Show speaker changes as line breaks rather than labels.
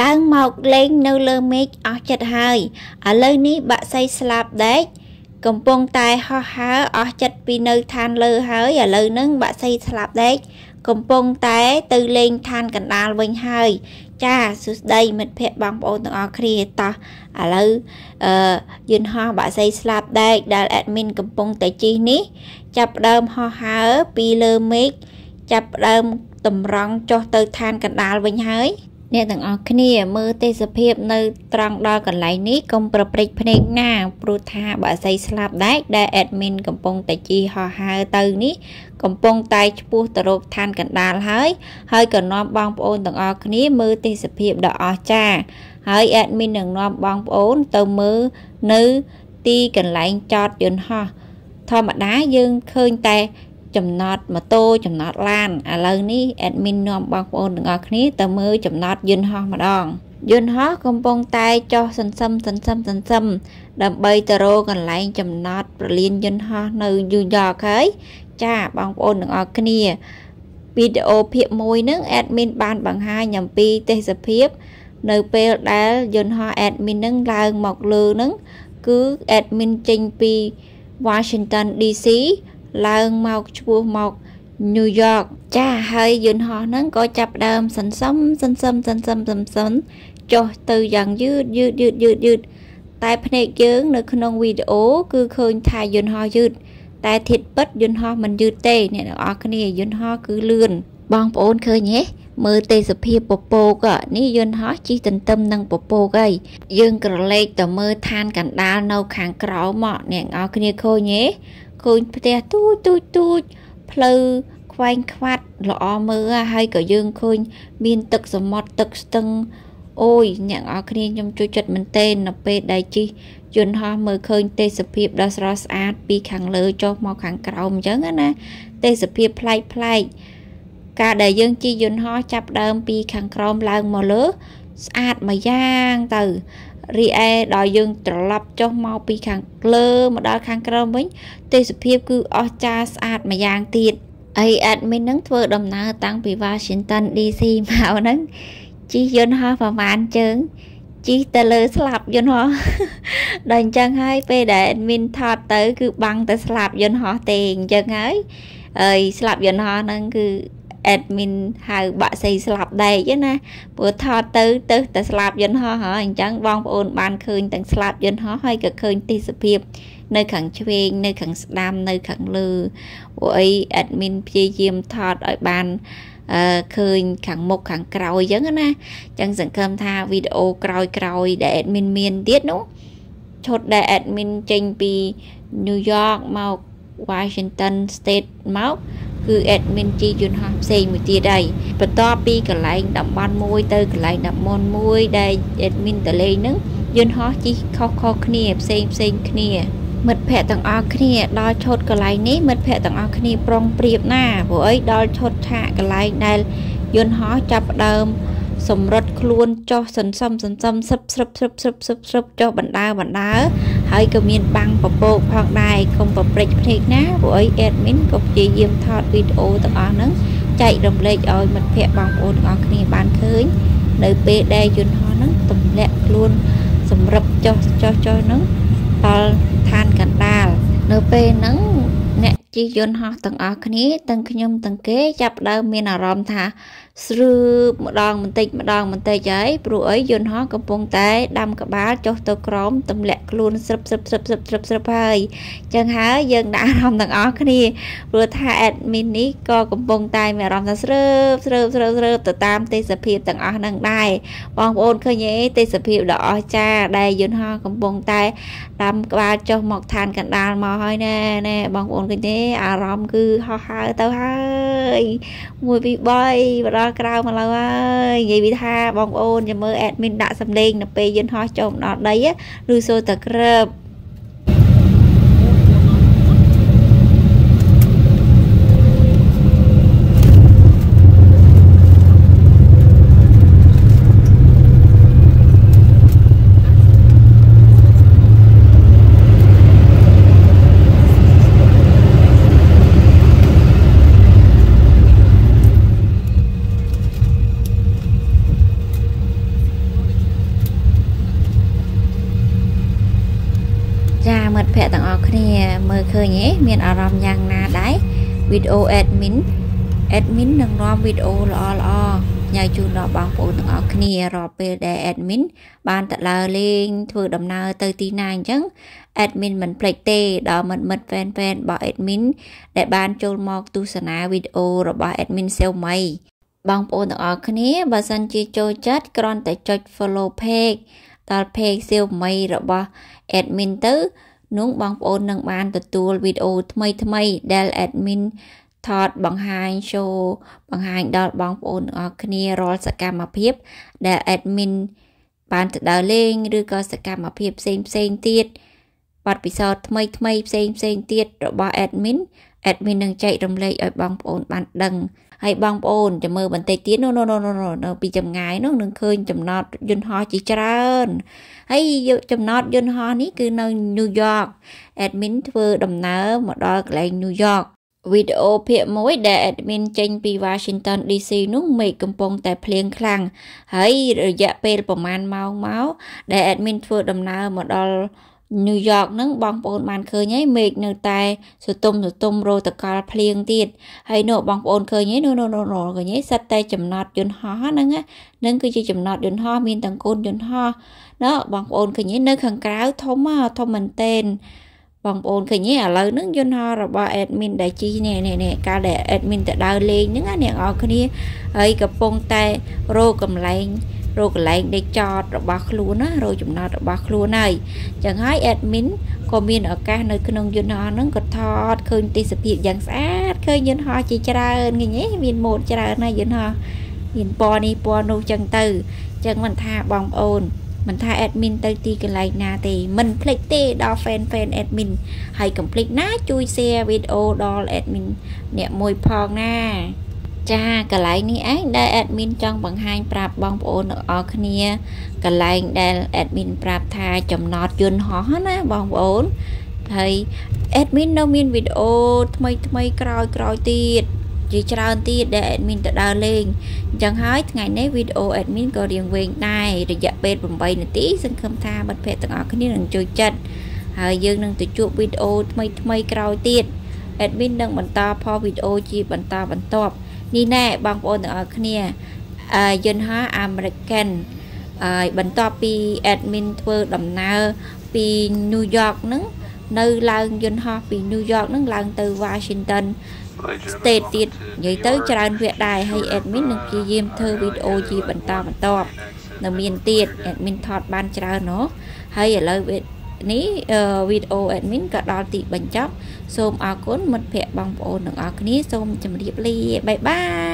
ឡើងមកលេងនៅលើមេឃអស់ចិត្តហើយឥឡូវនេះបាក់សីស្លាប់ដេកកំពុងតែហោះហើរអស់ចិត្តពីនៅឋានលើហើយឥឡូវហ្នឹងបាក់សីស្លាប់ដេកកំពុងតែទៅលេងឋានកណ្ដាលវិញហើយចាសួស្តីមិត្តភ័ក្តិបងប្អូនទាំងអស់គ្នាតោះឥឡូវអឺយន្តហោះបាក់សីស្លាប់ដែកដែល admin កំពុងតែជិះនេះ ចាប់ដើមហោះហើរពីលើមេឃចាប់ដើមតម្រង់ចុះទៅឋានកណ្ដាលវិញហើយ អ្នកទាំងអស់គ្នាមើលទេសភាពនៅត្រង់ដល់កន្លែងនេះកុំប្រព្រឹត្តភ្នែកណាព្រោះថាបើស្អីស្លាប់ដែរដែល admin កំពុងតែជីហោះហើរទៅនេះកំពុងតែឈ្មោះទៅរកឋានកណ្ដាលហើយ ហើយក៏នាំបងប្អូនទាំងអស់គ្នាមើលទេសភាពដ៏អស្ចារ្យហើយ admin នឹងនាំបងប្អូនទៅមើលនៅទីកន្លែងចតយន្តហោះធម្មតាយើងឃើញតែ ចំណតម៉ូតូចំណតឡានឥឡូវនេះ admin នាំបងប្អូនទាំងអស់គ្នាទៅមើលចំណតយន្តហោះម្ដងយន្តហោះកំពុងតែចុះសន្សឹមសន្សឹមសន្សឹមដើម្បីទៅរកកន្លែងចំណតប្រលានយន្តហោះនៅយូយ៉កហើយចាបងប្អូនទាំងអស់គ្នាវីដេអូភាគ1ហ្នឹង admin បានបង្ហាញអំពីទេសភាពនៅពេលដែលយន្តហោះ admin ហ្នឹងឡើងមកលើហ្នឹងគឺ admin ចេញពី Washington DC ឡើងមកឈ្មោះមកញូវយ៉កចាហើយយន្តហោះហ្នឹងក៏ចាប់ដើមសន្សំសន្សំសន្សំសន្សំចុះទៅយ៉ាងយឺតយឺតយឺតយឺតយឺតតែភ្នែកយើងនៅក្នុងវីដេអូគឺឃើញថាយន្តហោះយឺតតែធៀបពិតយន្តហោះមិនយឺតទេអ្នកទាំងអស់គ្នាយន្តហោះគឺលឿនបងប្អូនឃើញទេមើលទេសភាពពពកនេះយន្តហោះជិះទន្ទឹមនឹងពពកហើយយើងក្រឡេកទៅមើលឋានកណ្ដាលនៅខាងក្រោមមកអ្នកទាំងអស់គ្នាឃើញទេ ឃើញផ្ទះទូចទូចទូចផ្លូវខ្វែងខ្វាត់ល្អមើលហើយក៏យើងឃើញ មានទឹកសមុទ្រទឹកស្ទឹងអូយអ្នកនរគ្នាខ្ញុំជួយចិត្តមែនទែននៅពេលដែលជិះយន្តហោះមើលឃើញទេសភាពដ៏ស្រស់ស្អាតពីខាងលើចុះមកខាងក្រោមអញ្ចឹងណាទេសភាពប្លែកប្លែកការដែលយើងជិះយន្តហោះចាប់ដើមពីខាងក្រោមឡើងមកលើស្អាតមួយយ៉ាងទៅ រីឯដល់យើងត្រឡប់ចុះមកពីខាងលើមកដល់ខាងក្រោមវិញទេសភាពគឺអស្ចារ្យស្អាតម្យ៉ាងទៀតអី admin ហ្នឹងធ្វើដំណើរតាំងពី Washington DC មកហ្នឹងជិះយន្តហោះប្រហែលជើងជិះទៅលើស្លាប់យន្តហោះដល់អញ្ចឹងហើយពេលដែល admin ថតទៅ គឺបាំងតែស្លាប់យន្តហោះទេអញ្ចឹងហើយអើយស្លាប់យន្តហោះហ្នឹងគឺ admin ហៅបាក់សីស្លាប់ដែកណាព្រោះថតទៅទៅតែស្លាប់យន្តហោះហើយអញ្ចឹងបងប្អូនបានឃើញទាំងស្លាប់យន្តហោះហើយក៏ឃើញទេសភាពនៅខាងឆ្វេងនៅខាងស្ដាំនៅខាងលើព្រោះអី admin ព្យាយាមថតឲ្យបានអឺឃើញខាងមុខខាងក្រោយអញ្ចឹងណាអញ្ចឹងសង្ឃឹមថាវីដេអូក្រោយក្រោយដែល admin មានទៀតនោះឈុតដែល admin ចេញពី New York មក Washington State មក គឺ admin ជីយន្តហោះផ្សេងមួយទៀតហើយបន្ទាប់ពីកន្លែងតំបន់មួយទៅកន្លែងតំបន់មួយដែល admin តលេងហ្នឹងយន្តហោះជីខុសៗគ្នាផ្សេងផ្សេងគ្នាមិត្តភ័ក្តិទាំងអស់គ្នាដល់ឈុតកន្លែងនេះមិត្តភ័ក្តិទាំងអស់គ្នាប្រុងប្រៀបណាព្រោះអីដល់ឈុតឆាកកន្លែងដែលយន្តហោះចាប់ដើម សម្រិតខ្លួនចុះសន្សំសន្សំសឹបស្រឹបស្រឹបស្រឹបស្រឹបស្រឹបចុះបណ្ដើបណ្ដើហើយក៏មានបាំងពពកផងដែរកុំប្រព្រឹត្តភ្នែកណាព្រោះអី admin ក៏ព្យាយាមថតវីដេអូទាំងអស់ហ្នឹងចែករំលែកឲ្យមិត្តភ័ក្តិបងប្អូនទាំងអស់គ្នាបានឃើញនៅពេលដែលយន្តហោះហ្នឹងទម្លាក់ខ្លួនសម្រាប់ចុះចុះចុះហ្នឹងដល់ឋានកណ្ដាលនៅពេលហ្នឹងអ្នកជិះយន្តហោះទាំងអស់គ្នាទាំងខ្ញុំទាំងគេចាប់ដើមមានអារម្មណ៍ថា ស្រើបម្ដងបន្តិចម្ដងបន្តិចហើយព្រោះអីយន្តហោះកំពុងតែដាំក្បាលចុះទៅក្រោមទម្លាក់ខ្លួនស្រឹបស្រឹបស្រឹបស្រឹបស្រឹបស្រឹបហើយចឹងហើយយើងដាក់អារម្មណ៍ទាំងអស់គ្នាព្រោះថា admin នេះក៏កំពុងតែមានអារម្មណ៍ថាស្រើបស្រើបស្រើបស្រើបទៅតាមទេសភាពទាំងអស់ហ្នឹងដែរបងប្អូនឃើញទេទេសភាពដ៏អស្ចារ្យដែលយន្តហោះកំពុងតែដាំក្បាលចុះមកឋានកណ្ដាលមកហើយណែណែបងប្អូនឃើញទេអារម្មណ៍គឺហោះហើរទៅហើយ1 2 3បដដល់ក្រៅមកឡើយនិយាយវាថាបងប្អូនចាំមើល admin ដាក់សំឡេងនៅពេលយន្តហោះចូលមកដល់ដីឬសូតែក្រើប ឃើញទេមានអារម្មណ៍យ៉ាងណាដែរវីដេអូ admin admin នឹងនាំវីដេអូល្អល្អញ៉ាយជូនដល់បងប្អូនទាំងអស់គ្នារាល់ពេលដែល admin បានទៅដើរលេងធ្វើដំណើរទៅទីណាអញ្ចឹង admin មិនភ្លេចទេដល់មិត្តមិត្ត fan fan របស់ admin ដែលបានចូលមកទស្សនាវីដេអូរបស់ admin សេវមីបងប្អូនទាំងអស់គ្នាបើសិនជាចូលចិត្តគ្រាន់តែចុច follow page ដល់ page សេវមីរបស់ admin ទៅ នោះបងប្អូននឹងបានទទួលវីដេអូថ្មីថ្មីដែល admin ថតបង្ហាញ show បង្ហាញដល់បងប្អូនទាំងអស់គ្នារាល់សកម្មភាព ដែល admin បានទៅដើរលេងឬក៏សកម្មភាពផ្សេងផ្សេងទៀតបទពិសោធន៍ថ្មីថ្មីផ្សេងផ្សេងទៀតរបស់ admin admin នឹងចែករំលែកឲ្យបងប្អូនបានដឹងហើយបងប្អូនចាំមើលបន្តិចទៀតនោះនៅពីចម្ងាយនោះនឹងឃើញចំណតយន្តហោះជាច្រើនហើយចំណតយន្តហោះនេះគឺនៅញូវយ៉ក admin ធ្វើដំណើរមកដល់កន្លែងញូវយ៉កវីដេអូភាគមួយដែល admin ចេញពី Washington DC នោះមេឃកំពុងតែភ្លៀងខ្លាំងហើយរយៈពេលប្រហែលម៉ោងមកដែល admin ធ្វើដំណើរមកដល់ ញូវយ៉កហ្នឹងបងប្អូនបានឃើញហើយមេឃនៅតែសតុំសតុំរោតកលភ្លៀងទៀតហើយនោះបងប្អូនឃើញហើយនោះនោះនោះឃើញហើយសិតតែចំណត់យន្តហោះហ្នឹងហ្នឹងគឺជាចំណត់យន្តហោះមានទាំងកូនយន្តហោះណ៎បងប្អូនឃើញហើយនៅខាងក្រៅធំធំមែនតេនបងប្អូនឃើញទេឥឡូវហ្នឹងយន្តហោះរបស់ admin ដែលជីនេះនេះនេះកាលដែល admin ទៅដើរលេងហ្នឹងណាអ្នកនរគ្នាហើយកំពុងតែរកកន្លែង រកកន្លែងដេកចតរបស់ខ្លួនណារកចំណតរបស់ខ្លួនហើយចឹងហើយ admin ក៏មានឱកាសនៅក្នុងយន្តហោះហ្នឹងក៏ថតឃើញទេសភាពយ៉ាងស្អាតឃើញយន្តហោះជាច្រើនឃើញទេមានម៉ូដច្រើនណាយន្តហោះមានពណ៌នេះពណ៌នោះចឹងទៅចឹងមិនថាបងប្អូនមិនថា admin ទៅទីកន្លែងណាទេមិនភ្លេចទេដល់ fan fan admin ហើយកុំភ្លេចណាជួយ share វីដេអូដល់ admin អ្នកមួយផងណា ចាកន្លែងនេះឯងដែល admin ចង់បង្ហាញប្រាប់បងប្អូនទាំងអស់គ្នាកន្លែងដែល admin ប្រាប់ថាចំណតយន្តហោះណាបងប្អូនហើយ admin នៅមានវីដេអូថ្មីថ្មីក្រោយក្រោយទៀតជាច្រើនទៀតដែល admin ទៅដើរលេងអញ្ចឹងហើយថ្ងៃនេះវីដេអូ admin ក៏រៀងវែងដែររយៈពេល8នាទីសង្ឃឹមថាមិត្តភ័ក្តិទាំងអស់គ្នានឹងជួយចិត្តហើយយើងនឹងទៅជួបវីដេអូថ្មីថ្មីក្រោយទៀត admin នឹងបន្តផុសវីដេអូជាបន្តបន្ទាប់ នេះណែបងប្អូនទាំងអស់គ្នាយន្តហោះ American ហើយបន្ទាប់ពី admin ធ្វើដំណើរពី New York ហ្នឹងនៅឡើងយន្តហោះពី New York ហ្នឹងឡើងទៅ Washington state ទៀតនិយាយទៅច្រើនវគ្គដែរហើយ admin នឹងព្យាយាមធ្វើវីដេអូជាបន្តបន្ទាប់នៅមានទៀត admin ថតបានច្រើនណោះហើយឥឡូវ នេះវីដេអូ admin ក៏ដល់ទីបញ្ចប់ សូមអរគុណមិត្តភ័ក្តិបងប្អូនទាំងអស់គ្នាសូមជម្រាបលាបាយបាយ